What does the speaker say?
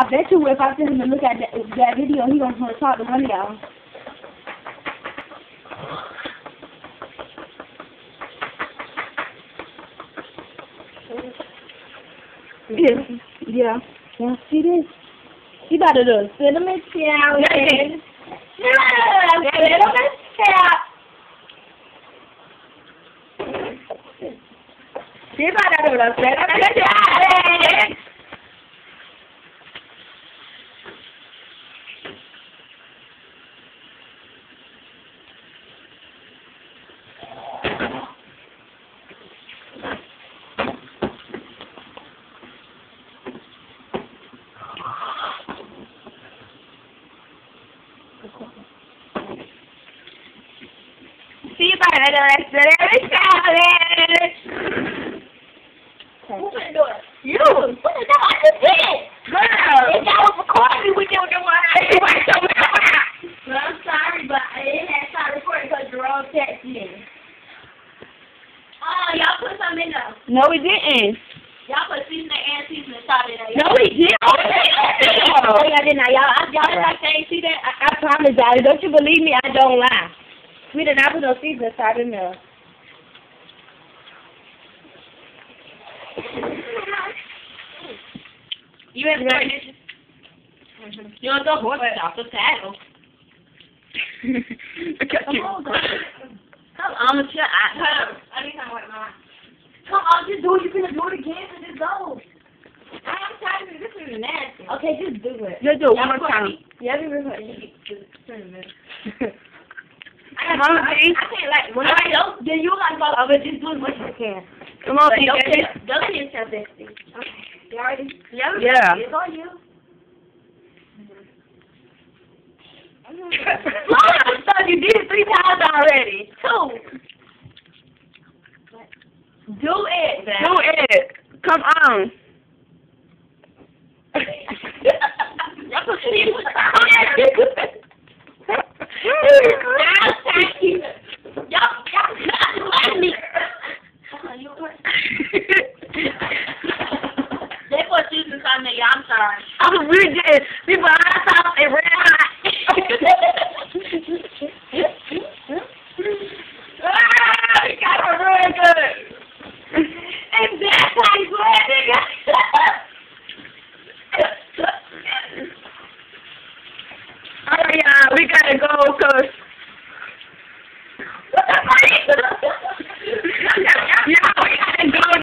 I bet you if I send him to look at that, that video, he gonna want to talk to one of y'all. Yeah. Yeah. Yeah. See this? About to do a cinnamon challenge. Yeah. Cinnamon challenge. About to do a cinnamon challenge. Sí, para lo de cinnamon challenge. Who finna do? You! What the just did it! Girl. If y'all was recording we did the one I did. Well, I'm sorry, but it had started recording because Jerome texted me. Oh, y'all put something in there. No, we didn't. Y'all put seasoning and seasoning salt in there. No, we didn't. Oh, y'all did not. Y'all, I- y'all did not see that? I, I promise, Dolly. Don't you believe me? I don't lie. We did not put no seasoning salt in there. You have to this. You want the horse off the saddle. Come on. Come on, shut up. I need some white mama. Come on, just do it. You can do it again and just go. I'm tired of this. This is nasty. Okay, just do it. Let's do it one more time. Yeah, we recording. I Come on, I. I can't like when I don't. Then you like go oh, over. Just do as much as you can. Come on, But don't get don't get yourself bestie. Okay. You already? Yeah. Yeah. It's on you. I thought you did it three times already. Two. Do it. Then. Do it. Come on. Y'all put it Now, thank you. Y'all, y'all, let me. They put seasons on there. I'm sorry. Oh, we did. People hot sauce and red we gotta go, cause.